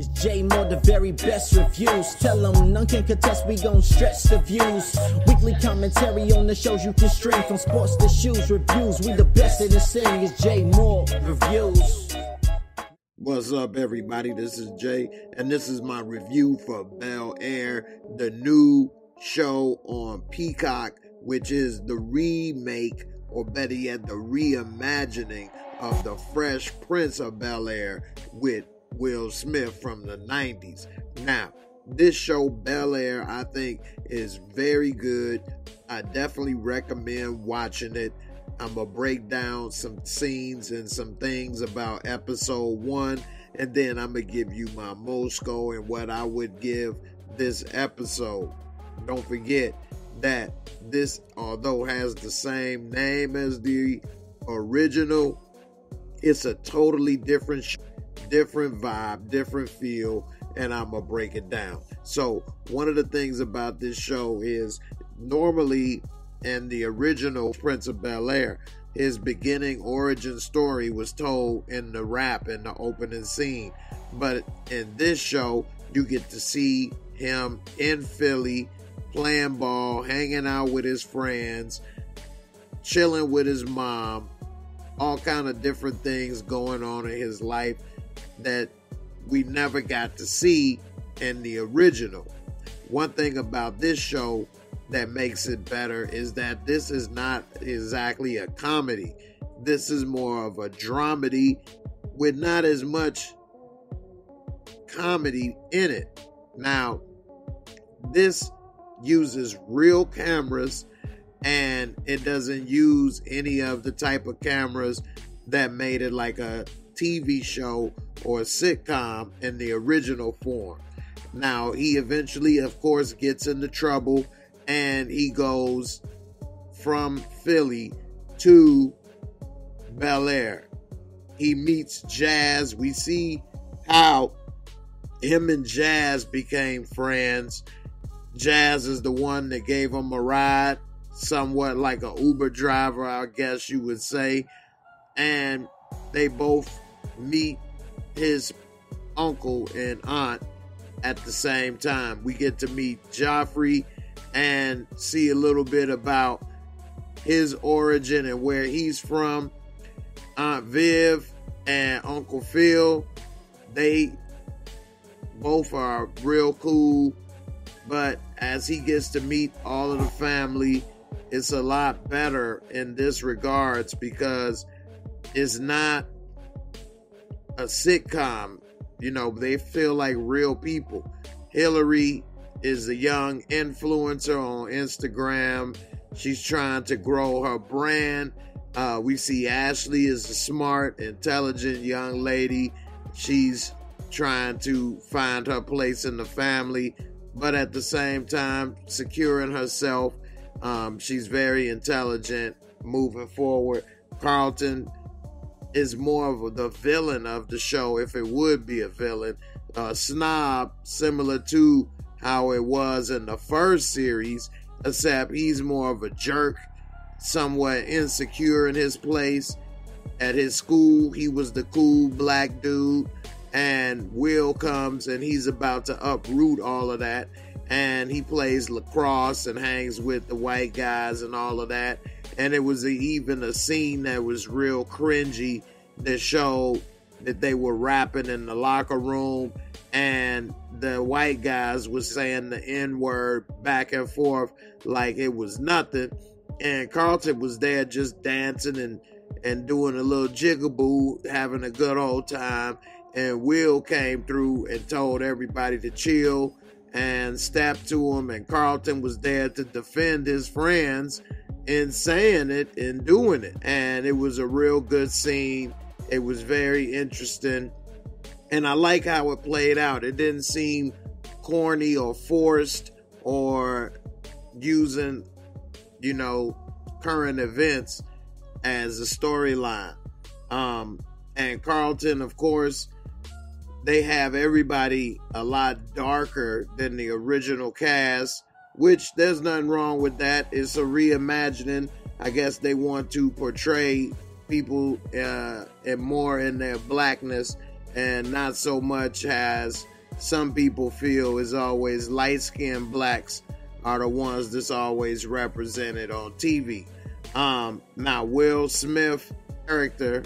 It's Jay Moore, the very best reviews. Tell them none can contest, we gon' stretch the views. Weekly commentary on the shows you can stream from sports to shoes reviews. We the best in the city. It's Jay Moore reviews. What's up, everybody? This is Jay, and this is my review for Bel Air, the new show on Peacock, which is the remake, or better yet, the reimagining of the Fresh Prince of Bel Air with Will Smith from the 90s. Now, this show, Bel Air, I think is very good. I definitely recommend watching it. I'm going to break down some scenes and some things about episode one, and then I'm going to give you my Moscow and what I would give this episode. Don't forget that this, although has the same name as the original, it's a totally different show different vibe, different feel, and I'm gonna break it down. So, one of the things about this show is normally in the original Prince of Bel Air, his beginning origin story was told in the rap in the opening scene. But in this show, you get to see him in Philly playing ball, hanging out with his friends, chilling with his mom, all kind of different things going on in his life that we never got to see in the original. One thing about this show that makes it better is that this is not exactly a comedy. This is more of a dramedy with not as much comedy in it. Now, this uses real cameras and it doesn't use any of the type of cameras that made it like a TV show or a sitcom in the original form. Now, he eventually, of course, gets into trouble and he goes from Philly to Bel Air. He meets Jazz. We see how him and Jazz became friends. Jazz is the one that gave him a ride, somewhat like an Uber driver, I guess you would say. And they both meet his uncle and aunt at the same time. We get to meet Geoffrey and see a little bit about his origin and where he's from. Aunt Viv and Uncle Phil, they both are real cool. But as he gets to meet all of the family, it's a lot better in this regards because it's not a sitcom. You know, they feel like real people. Hillary is a young influencer on Instagram. She's trying to grow her brand. Uh, we see Ashley is a smart, intelligent young lady. She's trying to find her place in the family, but at the same time, securing herself. Um, she's very intelligent moving forward. Carlton is more of the villain of the show, if it would be a villain. Uh, snob, similar to how it was in the first series, except he's more of a jerk, somewhat insecure in his place. At his school, he was the cool black dude, and Will comes and he's about to uproot all of that. And he plays lacrosse and hangs with the white guys and all of that and it was a, even a scene that was real cringy that showed that they were rapping in the locker room and the white guys was saying the N word back and forth like it was nothing. And Carlton was there just dancing and, and doing a little jigaboo, having a good old time. And Will came through and told everybody to chill and stepped to him. And Carlton was there to defend his friends in saying it and doing it. And it was a real good scene. It was very interesting. And I like how it played out. It didn't seem corny or forced or using, you know, current events as a storyline. Um, and Carlton, of course, they have everybody a lot darker than the original cast which there's nothing wrong with that. It's a reimagining. I guess they want to portray people uh, and more in their blackness and not so much as some people feel is always light skinned blacks are the ones that's always represented on TV. Um, now, Will Smith character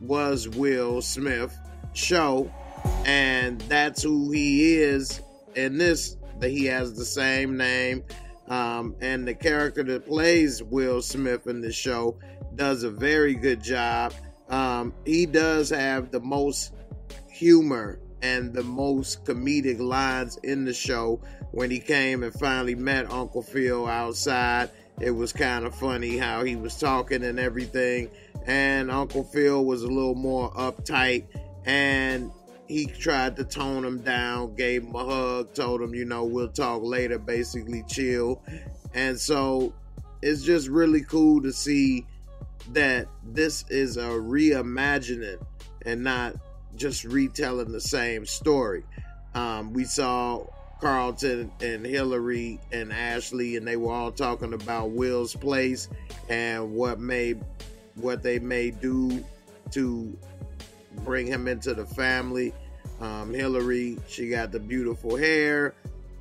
was Will Smith show, and that's who he is in this. That he has the same name, um, and the character that plays Will Smith in the show does a very good job. Um, he does have the most humor and the most comedic lines in the show when he came and finally met Uncle Phil outside. It was kind of funny how he was talking and everything. And Uncle Phil was a little more uptight and he tried to tone him down, gave him a hug, told him, you know, we'll talk later, basically chill. And so it's just really cool to see that this is a reimagining and not just retelling the same story. Um, we saw Carlton and Hillary and Ashley, and they were all talking about Will's place and what may what they may do to bring him into the family. Um, Hillary, she got the beautiful hair,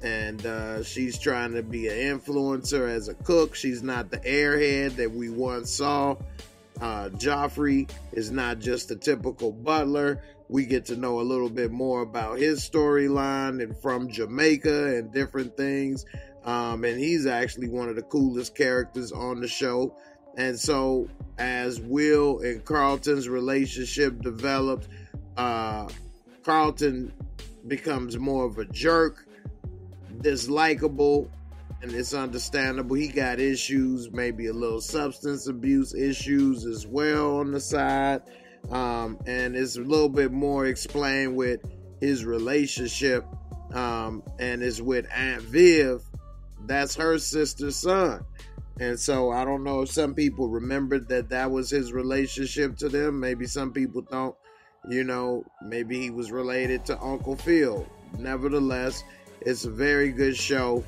and uh, she's trying to be an influencer as a cook. She's not the airhead that we once saw. Uh, Geoffrey is not just a typical butler. We get to know a little bit more about his storyline and from Jamaica and different things. Um, and he's actually one of the coolest characters on the show. And so, as Will and Carlton's relationship develops, uh, Carlton becomes more of a jerk, dislikable, and it's understandable. He got issues, maybe a little substance abuse issues as well on the side. Um, and it's a little bit more explained with his relationship, um, and is with Aunt Viv. That's her sister's son. And so I don't know if some people remembered that that was his relationship to them. Maybe some people don't. You know, maybe he was related to Uncle Phil. Nevertheless, it's a very good show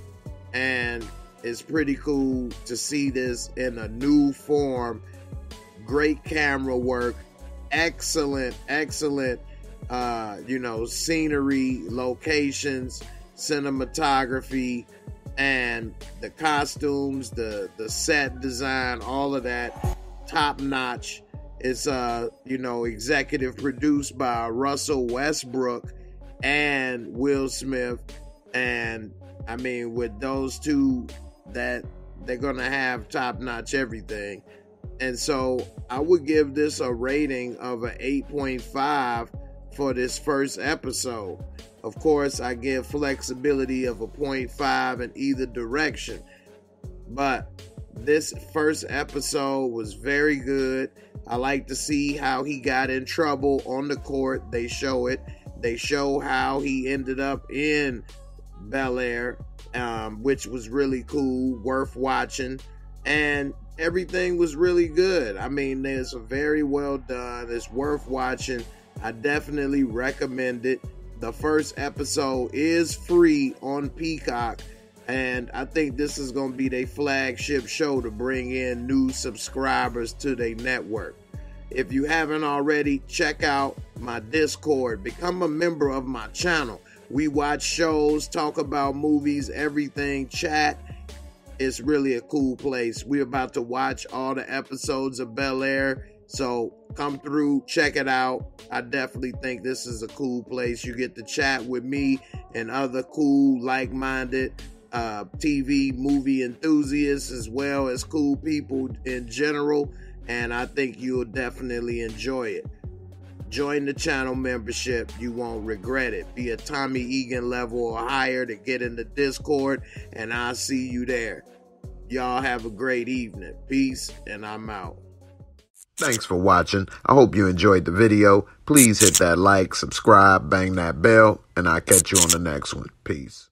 and it's pretty cool to see this in a new form. Great camera work, excellent, excellent, uh, you know, scenery, locations, cinematography, and the costumes, the the set design, all of that, top notch. It's uh, you know, executive produced by Russell Westbrook and Will Smith, and I mean, with those two, that they're gonna have top notch everything. And so I would give this a rating of an 8.5 for this first episode. Of course, I give flexibility of a 0.5 in either direction. But this first episode was very good. I like to see how he got in trouble on the court. They show it. They show how he ended up in Bel Air, um, which was really cool, worth watching, and everything was really good. I mean, it's very well done. It's worth watching. I definitely recommend it. The first episode is free on Peacock, and I think this is going to be their flagship show to bring in new subscribers to their network. If you haven't already, check out my Discord, become a member of my channel. We watch shows, talk about movies, everything, chat. It's really a cool place. We're about to watch all the episodes of Bel Air. So come through, check it out. I definitely think this is a cool place. You get to chat with me and other cool, like minded uh, TV, movie enthusiasts, as well as cool people in general. And I think you'll definitely enjoy it. Join the channel membership. You won't regret it. Be a Tommy Egan level or higher to get in the Discord, and I'll see you there. Y'all have a great evening. Peace, and I'm out. Thanks for watching. I hope you enjoyed the video. Please hit that like, subscribe, bang that bell, and I'll catch you on the next one. Peace.